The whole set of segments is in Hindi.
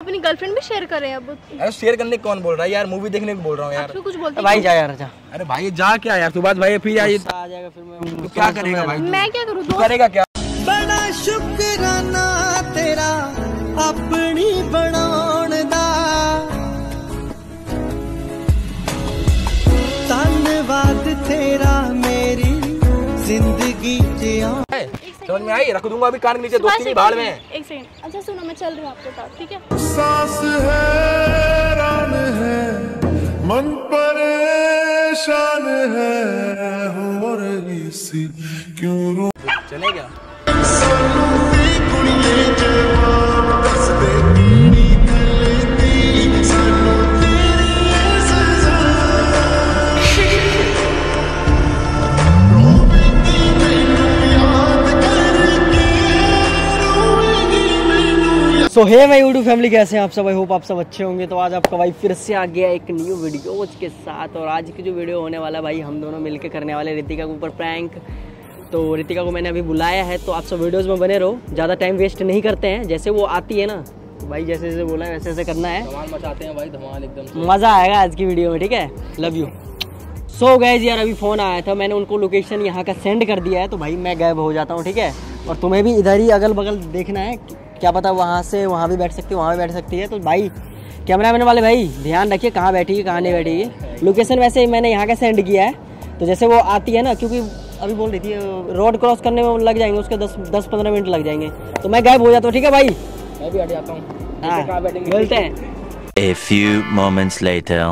अपनी गर्लफ्रेंड भी शेयर करें अब। अरे शेयर करने कौन बोल रहा है? यार मूवी देखने को बोल रहा हूँ यार। कुछ बोलते भाई जा यार जा। अरे भाई जा क्या यार? सुबह भाई फिर आ जाएगा फिर मैं तो क्या करेगा भाई? मैं क्या करूँ करेगा क्या? बड़ा शुक्राना तेरा अपनी बनाने धन्यवाद तेरा मेरी ज़िंदगी समझ में आई? रख दूँगा अभी कान के नीचे दोस्ती की भाड़ में। एक सेकंड। अच्छा सुनो मैं चल रही हूँ आपके साथ ठीक है? सांस हैरान है मन परेशान है हो रही सी क्यों रो? चले क्या so hey my YouTube family कैसे हैं आप सब? आई होप आप सब अच्छे होंगे। तो आज आपका भाई फिर से आ गया एक न्यू वीडियो के साथ। और आज की जो वीडियो होने वाला है भाई हम दोनों मिलकर करने वाले रितिका के ऊपर प्रैंक तो रितिका को मैंने अभी बुलाया है तो आप सब वीडियोस में बने रहो। ज़्यादा टाइम वेस्ट नहीं करते हैं। जैसे वो आती है ना भाई जैसे जैसे बोला है वैसे वैसे करना है। धमाल मचाते हैं भाई धमाल एकदम मज़ा आएगा आज की वीडियो में ठीक है? लव यू सो गैज यार अभी फ़ोन आया था। मैंने उनको लोकेशन यहाँ का सेंड कर दिया है तो भाई मैं गायब हो जाता हूँ ठीक है? और तुम्हें भी इधर ही अगल बगल देखना है क्या पता वहाँ से वहाँ भी बैठ सकती है वहाँ भी बैठ सकती है। तो भाई कैमरा मैन वाले भाई ध्यान रखिए कहाँ बैठी है कहाँ नहीं बैठी है। लोकेशन वैसे ही मैंने यहाँ का सेंड किया है। तो जैसे वो आती है ना क्योंकि अभी बोल रही थी रोड क्रॉस करने में लग जाएँगे उसके दस दस पंद्रह मिनट लग जाएँगे। तो मैं गायब हो जाता हूँ ठीक है भाई? मैं भी हट जाता हूँ। हाँ। मिलते हैं। A few moments later.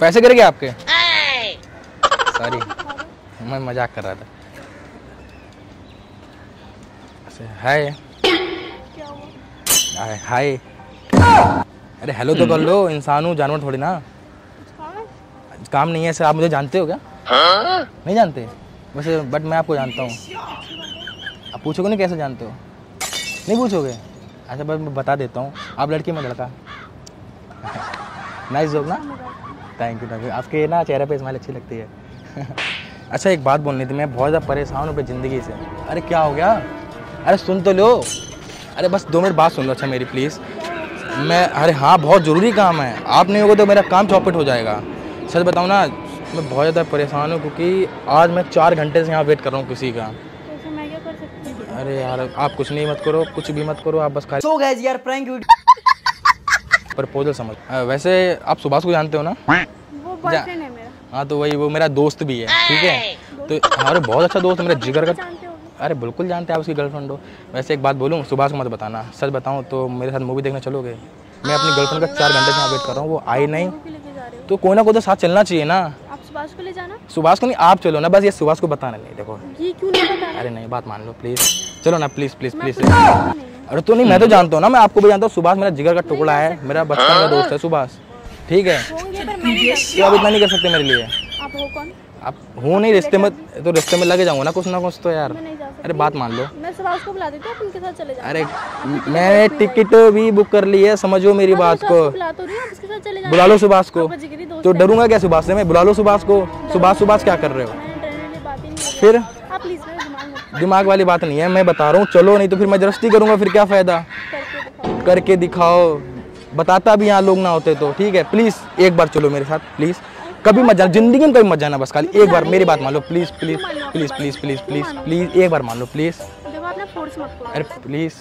पैसे गिर गए आपके? सॉरी मैं मज़ाक कर रहा था। हाय हाय हाय अरे हेलो तो कर लो इंसान हूँ जानवर थोड़ी ना। काम नहीं है सर आप मुझे जानते हो क्या? हाँ? नहीं जानते? वैसे बट मैं आपको जानता हूँ। आप पूछोगे नहीं कैसे जानते हो? नहीं पूछोगे? अच्छा बस मैं बता देता हूँ। आप लड़की में लड़का। नाइस जोक ना? थैंक यू थैंक यू आपके ना चेहरे पे स्माइल अच्छी लगती है। अच्छा एक बात बोलनी थी मैं बहुत ज़्यादा परेशान हूँ अपनी ज़िंदगी से। अरे क्या हो गया? अरे सुन तो लो। अरे बस दो मिनट बात सुन लो अच्छा मेरी प्लीज़ मैं अरे हाँ बहुत ज़रूरी काम है। आप नहीं होगे तो मेरा काम चौपट हो जाएगा। सच बताऊँ ना मैं बहुत ज़्यादा परेशान हूँ क्योंकि आज मैं चार घंटे से यहाँ वेट कर रहा हूँ किसी का। तो ऐसे मैं क्या कर सकती हूँ? अरे यार आप कुछ नहीं मत करो कुछ भी मत करो आप बस खाली सो यार प्रैंक प्रपोजल समझ वैसे आप सुभाष को जानते हो ना? वो बॉयफ्रेंड है मेरा। हाँ तो वही वो मेरा दोस्त भी है ठीक है? तो हमारे बहुत अच्छा दोस्त है मेरा जिगर का अरे बिल्कुल जानते हैं आप उसकी गर्लफ्रेंड हो। वैसे एक बात बोलूँ सुभाष को मत बताना। सच बताऊँ तो मेरे साथ मूवी देखने चलोगे? मैं अपनी गर्लफ्रेंड का चार घंटे से यहाँ वेट कर रहा हूँ वो आई नहीं। हो। तो कोई ना कोई तो साथ चलना चाहिए ना। आप सुभाष को ले जाना? सुभाष को नहीं आप चलो ना बस ये सुभाष को बताना नहीं देखो। ये क्यों नहीं बता अरे नहीं बात मान लो प्लीज़ चलो ना प्लीज़ प्लीज़ प्लीज़ नहीं हूँ। अरे तो नहीं मैं तो जानता हूँ ना मैं आपको भी जानता हूँ सुभाष मेरा जिगर का टुकड़ा है मेरा बचपन का दोस्त है सुभाष ठीक है? तो आप इतना नहीं कर सकते मेरे लिए। आप हो कौन? आप हूँ नहीं रिश्ते में तो रिश्ते में लगे जाऊँगा ना कुछ ना कुछ तो यार। मैं नहीं जा सकती। अरे बात मान लो। मैं सुभाष को बुला देती हूँ उनके साथ चले जाना अरे मैंने टिकट भी बुक कर ली है समझो मेरी बात को। बुला तो रही हूँ आप उसके साथ चले जाना बुला लो सुभाष को। तो डरूँगा क्या सुभाष से? मैं बुला लो सुभाष को। सुभाष सुभाष क्या कर रहे हो? ही। फिर? आप प्लीज़ दिमाग वाली बात नहीं है मैं बता रहा हूँ। चलो नहीं तो फिर मैं जरस्ती करूँगा फिर क्या फ़ायदा? करके दिखाओ। बताता भी यहाँ लोग ना होते तो ठीक है? प्लीज़ एक बार चलो मेरे साथ प्लीज़ कभी मत जाना ज़िंदगी में कभी मत जाना बस खाली एक बार मेरी बात मान लो please please please please please please please एक बार मान लो प्लीज़ अरे प्लीज़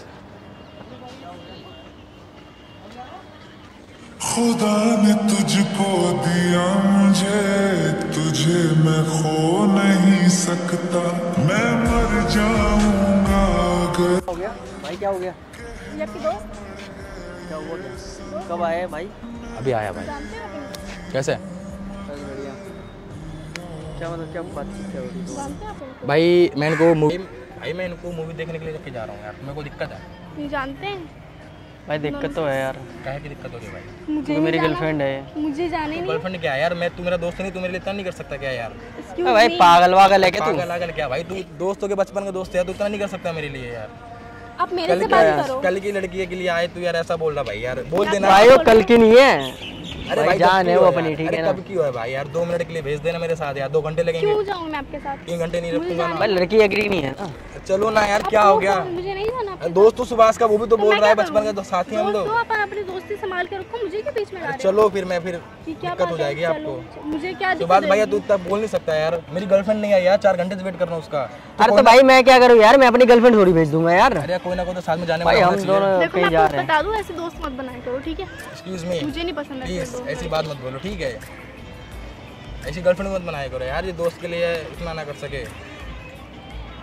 खुदा ने तुझको दिया मुझे तुझे मैं खो नहीं सकता। मैं मर जाऊँगा अगर हो गया? भाई क्या हो गया? ये आपकी दोस्त? क्या हुआ क्या? कब आए भाई? अभी आया भाई। जानते हो कैसे? बढ़िया। क्या मतलब क्या बातचीत क्या हो रही भाई मैं इनको मूवी भाई मैं इनको मूवी देखने के लिए लेके जा रहा हूँ यार। मेरे को दिक्कत है। नहीं जानते हैं? भाई दिक्कत तो है यार। कहे की दिक्कत हो गई है भाई? मुझे क्योंकि मेरी गर्लफ्रेंड है। मुझे जाने नहीं गर्लफ्रेंड क्या है यार? मैं तू मेरा दोस्त नहीं तू मेरे लिए इतना नहीं कर सकता क्या यार? भाई पागल वागल है क्या तू? पागल वागल क्या भाई? तू दोस्तों के बचपन का दोस्त है तू इतना नहीं कर सकता मेरे लिए यार। अब मेरे कल से की बात करो। कल की लड़की के लिए आए तू यार ऐसा बोल रहा भाई यार। बोल देना। भाई वो कल की नहीं है। अरे भाई भाई जान है वो अपनी यार? ठीक है ना? कब की है भाई? यार दो मिनट के लिए भेज देना मेरे साथ यार। दो घंटे लगेंगे। क्यों जाऊँ मैं आपके साथ? तीन घंटे नहीं रखूँगा भाई लड़की एग्री नहीं है ना? चलो ना यार क्या हो गया? हो, मुझे नहीं जाना दोस्त तो सुभाष का वो भी तो बोल रहा है बचपन का? तो साथी हम लोग। हो, अपनी दोस्ती संभाल के रखो मुझे बीच में ला रहे हो चलो फिर मैं फिर दिक्कत हो जाएगी आपको। मुझे क्या सुभाष भैया तू इतना बोल नहीं सकता यार। मेरी गर्लफ्रेंड नहीं आई यार चार घंटे से वेट करना उसका। अरे तो भाई मैं क्या करूँ यार? मैं अपनी गर्लफ्रेंड थोड़ी भेज दूँगा यार। अरे कोई ना कोई तो साथ में जाने भाई वाला हम दोनों कहीं जा रहे हैं। बता दूँ ऐसे दोस्त मत बनाया करो ठीक है? एक्सक्यूज मी मुझे नहीं पसंद ऐसे ऐसी बात मत बोलो ठीक है? ऐसी गर्लफ्रेंड मत बनाया करो यार ये दोस्त के लिए इतना ना कर सके।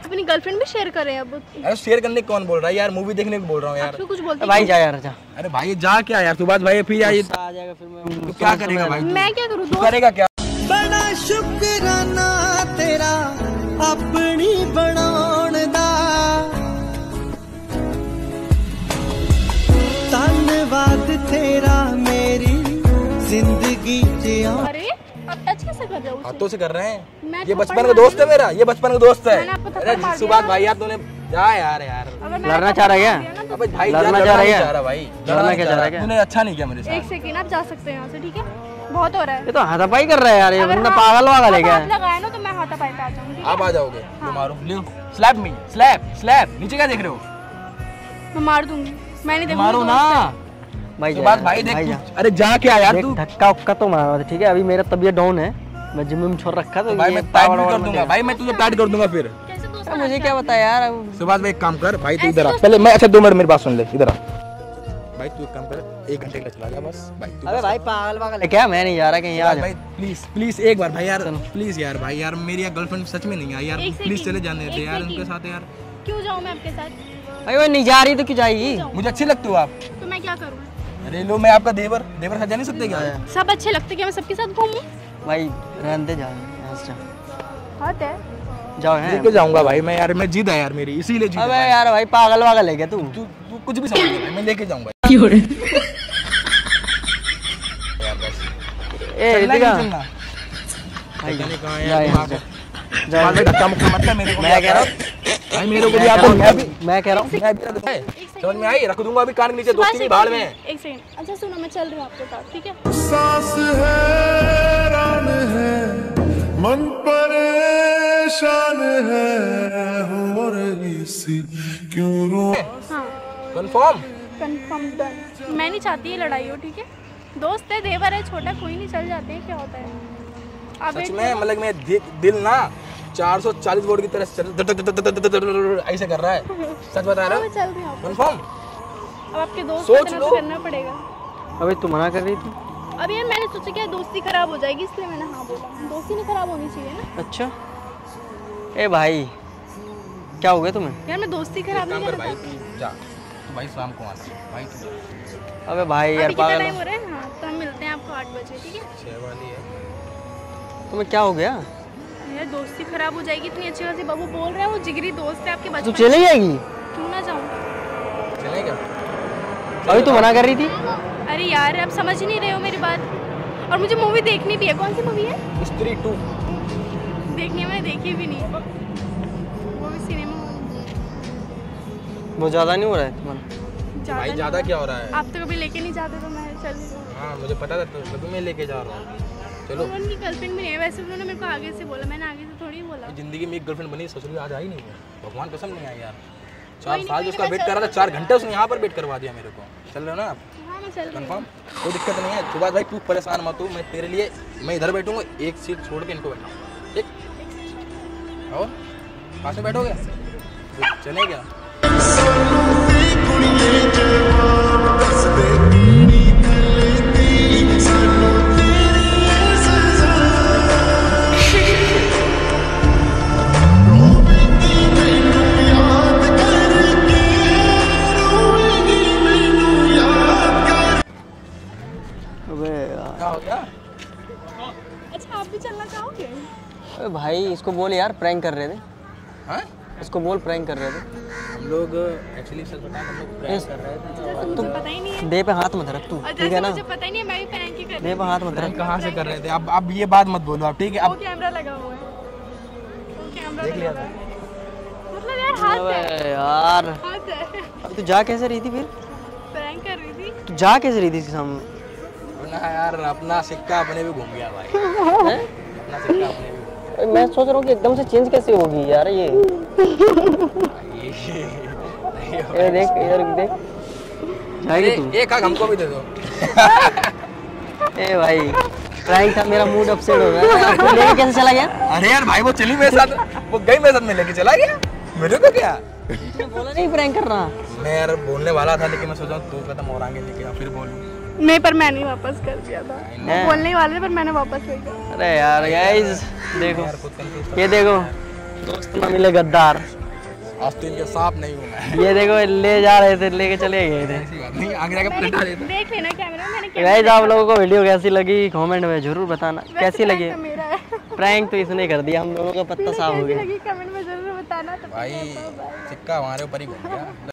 अपनी गर्लफ्रेंड भी शेयर करें अब। अरे शेयर करने कौन बोल रहा है यार? मूवी देखने को बोल रहा हूँ यार। कुछ बोलते भाई जा यार जा। अरे भाई जा क्या यार? तू बात भाई फिर आ जाएगा फिर मैं क्या करेगा भाई? मैं क्या करूँ? करेगा क्या? बड़ा शुक्राना तेरा अपनी बनाने दा। धन्यवाद तेरा। कर रहे हो हाथों से कर रहे हैं? ये बचपन का दोस्त है मेरा ये बचपन का दोस्त है। सुभाष भाई यार तूने जा यार यार। लड़ना चाह रहा है क्या? अबे भाई लड़ना चाह रहा है भाई। लड़ना क्या चाह रहा। है तूने अच्छा नहीं किया मेरे तो एक साथ सेकेंड आप जा सकते हैं यहाँ से ठीक है? बहुत हो रहा है। ये तो हाथापाई कर रहा है यार ये बंदा हाँ- पागल वागल है क्या? लगाया ना तो मैं हाथापाई पे आ जाऊँगी आप आ जाओगे तो मारो। Leo slap me slap slap नीचे क्या देख रहे हो? मैं मार दूँगी। मैं नहीं देखूँगी मारो ना। भाई जा भाई देख तू- अरे जा क्या यार तू। धक्का उक्का तो मारा ठीक है? अभी मेरा तबीयत डाउन है। मैं जिम में छोड़ रखा तो भाई मैं टाइट भी कर दूँगा। भाई मैं तुझे टाइट कर दूँगा फिर। मुझे क्या पता यार सुभाष भाई एक काम कर। भाई तू इधर आ। पहले मैं अच्छा दो मिनट मेरी बात सुन ले इधर आ। भाई तू एक काम कर एक घंटे के लिए चला जा बस। भाई तू अबे भाई पागल वागल है क्या? मैं नहीं जा रहा कहीं आ यार भाई प्लीज़ प्लीज़ एक बार भाई यार प्लीज़ यार भाई यार मेरी यार गर्लफ्रेंड सच में नहीं आई यार। प्लीज़ चले जाने दे यार उनके साथ यार। क्यों जाऊँ मैं आपके साथ? भाई वो नहीं जा रही तो क्यों जाएगी? मुझे अच्छी लगती हो आप। तो मैं क्या करूँ? अरे लो मैं आपका देवर देवर साथ जा नहीं सकते क्या? सब अच्छे लगते क्या मैं सबके साथ घूमूं? भाई रहने दे जा यहाँ से जा हाथ है। जाओ हैं। लेके जाऊँगा भाई मैं यार मैं जिद है यार मेरी इसीलिए जिद अबे यार भाई पागल वागल है क्या तू? तू कुछ भी समझ ले भाई, मैं लेके जाऊँगा। यार बस। ए चलना इधर ही आ। चलना। भाई नहीं है जा धक्का मुक्का मत कर मेरे को। मैं कह रहा हूँ। भाई मेरे को भी आप मैं भी मैं कह रहा हूँ। मैं भी समझ में आई? रख दूँगा अभी कान के नीचे दोस्ती की भाड़ में एक सेकंड अच्छा सुनो मैं चल रही हूँ आपके साथ ठीक है? सांस हैरान है मन परेशान है हो रही सी क्यों रो हाँ कंफर्म कंफर्म डन मैं नहीं चाहती ये लड़ाई हो ठीक है दोस्त है देवर है छोटा कोई नहीं चल जाते क्या होता है आप सच में मतलब मेरा दि- दिल ना 440 वोल्ट की तरह से चल- ऐसे कर रहा है सच बता रहे हाँ, मैं हो चल रही हूँ कंफर्म अब आपके दोस्त को। तो करना पड़ेगा अबे तू मना कर रही थी अब यार मैंने सोचा क्या दोस्ती खराब हो जाएगी इसलिए मैंने हाँ बोला। दोस्ती नहीं खराब होनी चाहिए ना। अच्छा। ए भाई क्या हो गया तुम्हें? यार मैं दोस्ती खराब नहीं कर करना भाई चाहती जा। तू भाई शाम को आना भाई तू अबे भाई यार पागल टाइम हो। रहा है? हाँ तो हम मिलते हैं आपको आठ बजे ठीक है? छह वाली है। तुम्हें क्या हो गया? यार दोस्ती खराब हो जाएगी इतनी अच्छी खासी बाबू बोल रहे हैं वो जिगरी दोस्त है आपके तू चली जाएगी? क्यों ना जाऊँ? चलेगा? अभी तो मना कर रही थी? अरे यार आप समझ ही नहीं रहे हो मेरी बात। और मुझे मूवी देखनी भी है। कौन सी मूवी है? स्त्री टू। देखनी है मैंने देखी भी नहीं। वो भी सिनेमा वो ज़्यादा नहीं हो रहा है तुम्हारा? भाई ज़्यादा क्या हो रहा है? आप तो कभी लेके नहीं जाते तो मैं चल हूँ हाँ। मुझे पता था तो तभी मैं लेके जा रहा हूँ। चलो। उनकी गर्लफ्रेंड भी नहीं है। वैसे उन्होंने मेरे को आगे से बोला। मैंने आगे से थोड़ी बोला। ज़िंदगी में एक गर्लफ्रेंड बनी ससुर आज आई नहीं है। भगवान कसम नहीं आई यार। चार साल कोई उसका वेट करा था चार घंटे उसने यहाँ पर वेट करवा दिया मेरे को। चल रहे हो ना आप? मैं चल रही हूँ कोई दिक्कत नहीं है। सुभाष भाई तू परेशान मत हो। मैं तेरे लिए मैं इधर बैठूँगा एक सीट छोड़ के इनको बैठा ठीक? और? पास में बैठोगे? चले क्या? अच्छा आप चाहोगे? अबे भाई इसको बोल यार प्रैंक कर रहे थे। हाँ? इसको बोल प्रैंक कर रहे थे। हम लोग एक्चुअली सच बताएँ हम लोग प्रैंक कर रहे थे। जैसे मुझे पता ही नहीं है। दे पे हाथ मत रख तू ठीक है ना? मुझे पता ही नहीं है मैं भी प्रैंक ही कर रही दे पे हाथ मत रख। कहाँ से कर रहे थे। अब अब ये बात मत बोलो आप ठीक है अब वो कैमरा लगा हुआ है। कैमरा देख लिया था। मतलब तो यार हाथ है। यार। हाथ है। अभी तू जा कैसे रही थी फिर? प्रैंक कर रही थी। तू जा कैसे रही थी इसके सामने? अपना यार अपना सिक्का अपने भी घूम गया भाई। सिक्का अपने भी। मैं सोच रहा हूँ कि एकदम से चेंज कैसे होगी यार ये? ये देख इधर देख। जाएगी तू। एक हक हमको भी दे दो। ए भाई प्रैंक था मेरा मूड अपसेट हो गया। आपको लेके कैसे चला गया? अरे यार भाई वो चली मेरे साथ। वो गई मेरे साथ में लेके चला गया। मेरे को क्या? बोला नहीं प्रैंक कर रहा मैं यार बोलने वाला था लेकिन मैं सोचा दो कदम और आगे लेके फिर बोलूँ। नहीं पर मैंने वापस कर दिया था। वो बोलने वाले थे पर मैंने वापस ले लिया अरे यार गाइस देखो। ये देखो। दोस्त ना मिले गद्दार। आज तो इनके सांप नहीं हूँ मैं। ये देखो ले जा रहे थे लेके चले गए थे। नहीं आगे जाके पलटा देता देख लेना कैमरा में मैंने गाइस आप लोगों को वीडियो कैसी लगी? कमेंट में ज़रूर बताना कैसी लगी? है प्रैंक तो इसने कर दिया हम लोगों का पत्ता साफ़ हो गया। कमेंट में ज़रूर बताना तो भाई सिक्का हमारे ऊपर ही घूम गया।